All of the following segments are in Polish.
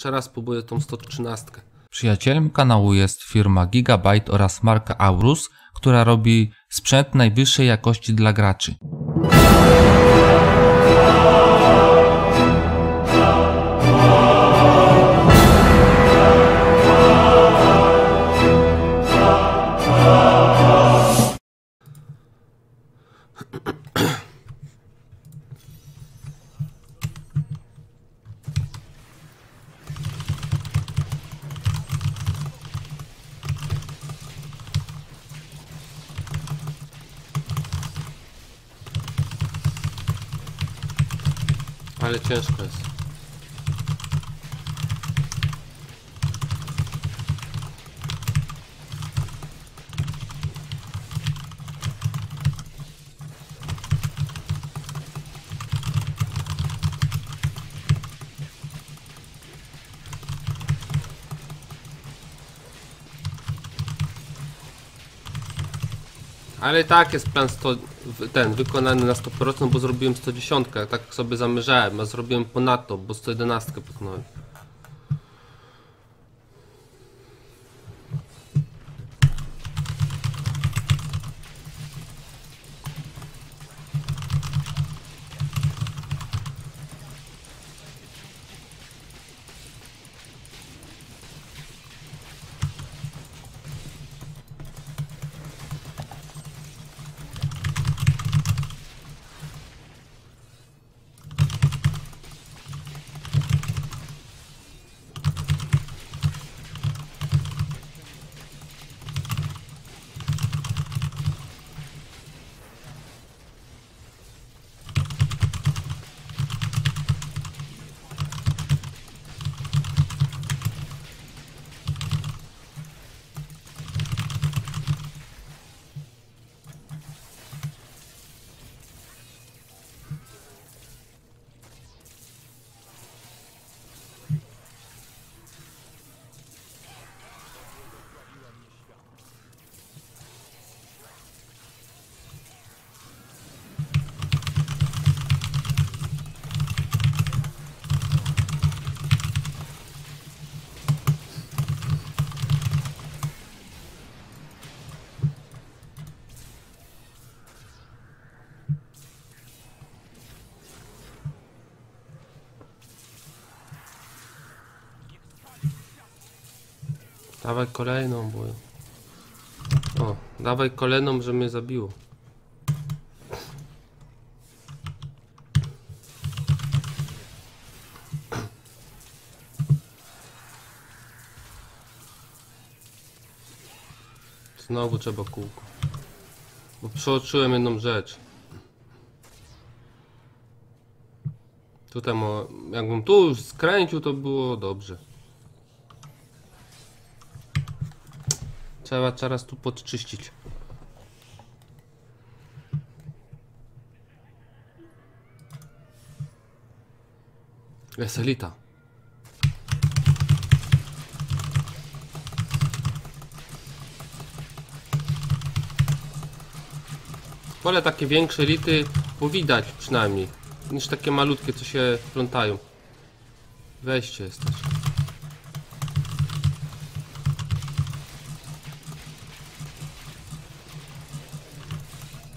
jeszcze raz spróbuję tą 113. Przyjacielem kanału jest firma Gigabyte oraz marka Aurus, która robi sprzęt najwyższej jakości dla graczy. Ale ciężko jest. Ale tak jest plan 100, w- ten wykonany na 100%, bo zrobiłem 110, tak sobie zamierzałem, a zrobiłem ponadto, bo 111 pchnąłem. Dawaj kolejną, bo... O, dawaj kolejną, że mnie zabiło. Znowu trzeba kółko. Bo przeoczyłem jedną rzecz. Tutaj mo... jakbym tu już skręcił, to było dobrze. Trzeba teraz tu podczyścić. Jest. Wolę takie większe elity, bo widać przynajmniej, niż takie malutkie, co się plątają. Weźcie jesteś.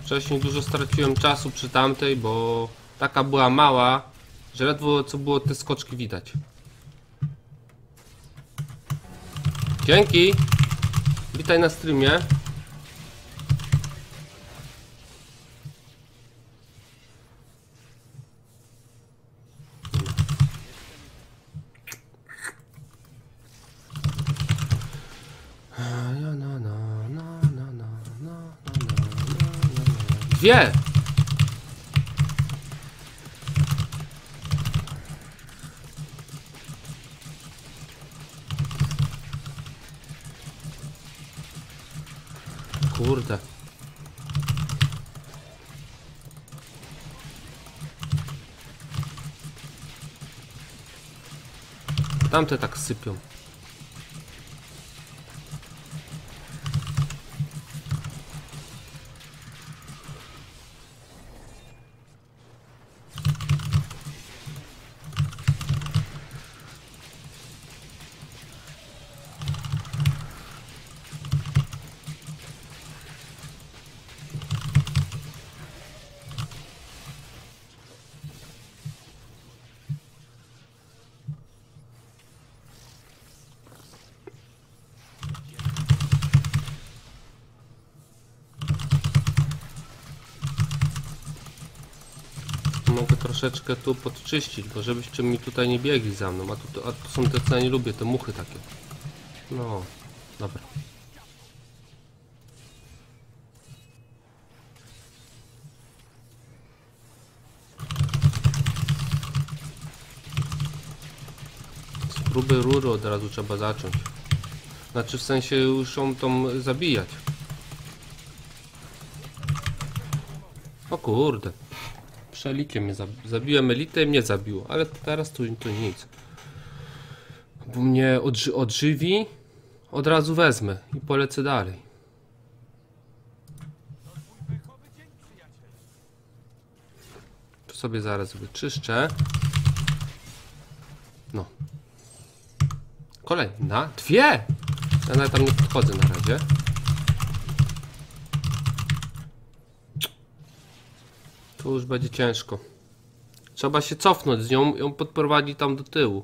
Wcześniej dużo straciłem czasu przy tamtej, bo taka była mała, że ledwo co było te skoczki widać. Dzięki! Witaj na streamie. Dwie! Kurde. Tamte tak sypią. Mogę troszeczkę tu podczyścić, bo żebyście mi tutaj nie biegli za mną. A tu, a tu są te, co ja nie lubię, te muchy takie. No, dobra. Próby rury od razu trzeba zacząć. Znaczy w sensie już ją tą zabijać. O kurde. Przelicie mnie zabi zabiłem elitę i mnie zabiło, ale teraz tu, tu nic. Bo mnie odży odżywi, od razu wezmę i polecę dalej. Tu sobie zaraz wyczyszczę. No. Kolejna. Dwie! Ja nawet tam nie podchodzę na razie. Tu już będzie ciężko. Trzeba się cofnąć z nią, ją podprowadzić tam do tyłu.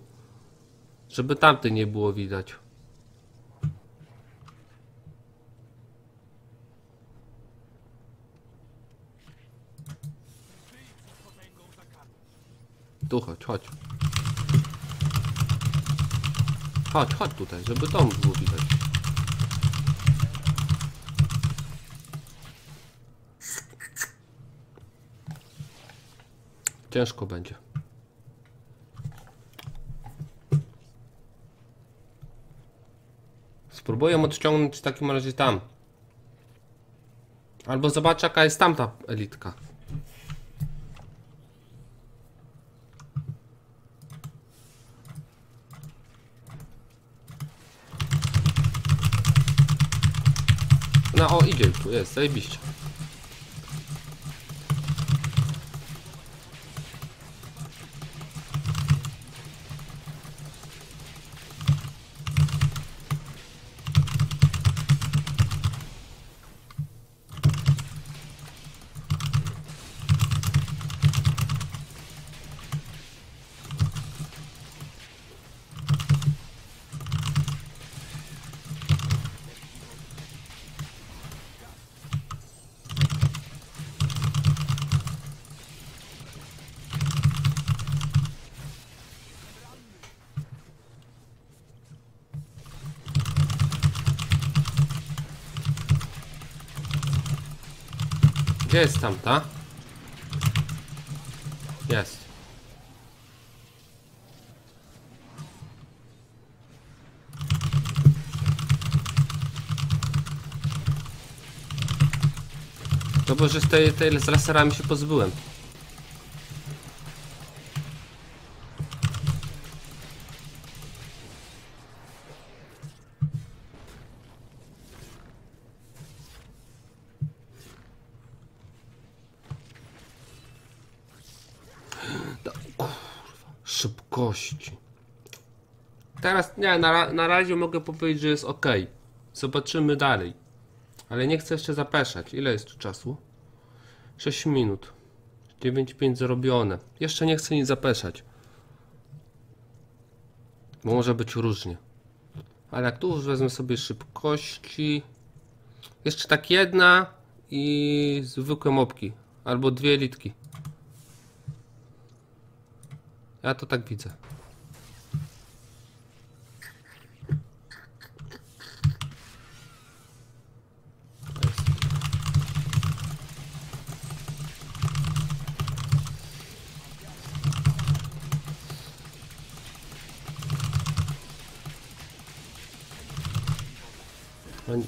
Żeby tamtej nie było widać. Tu chodź, chodź. Chodź, chodź tutaj, żeby dom było widać. Ciężko będzie. Spróbuję odciągnąć w takim razie tam. Albo zobaczę jaka jest tamta elitka. No o, idzie tu, jest, zajebiście. Gdzie jest tamta? Jest. No bo że z tej, tej z laserami się pozbyłem. Teraz nie, na, na razie mogę powiedzieć, że jest ok. Zobaczymy dalej. Ale nie chcę jeszcze zapeszać. Ile jest tu czasu? 6 minut. 9,5 zrobione. Jeszcze nie chcę nic zapeszać. Bo może być różnie. Ale jak tu już wezmę sobie szybkości. Jeszcze tak jedna i zwykłe mopki. Albo dwie litki. Ja to tak widzę.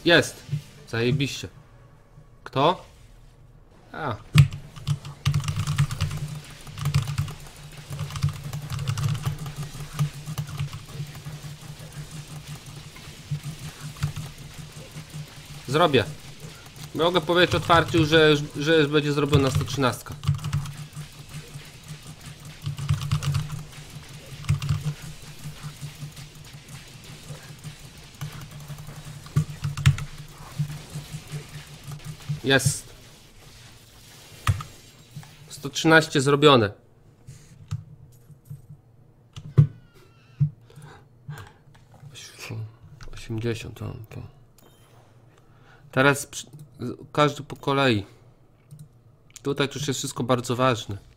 Jest! Zajebiście. Kto? A. Zrobię. Mogę powiedzieć otwarcie, że, że będzie zrobiona 113. Jest. 113 zrobione. Ośm- 80. o, to. Teraz każdy po kolei. Tutaj już jest wszystko bardzo ważne.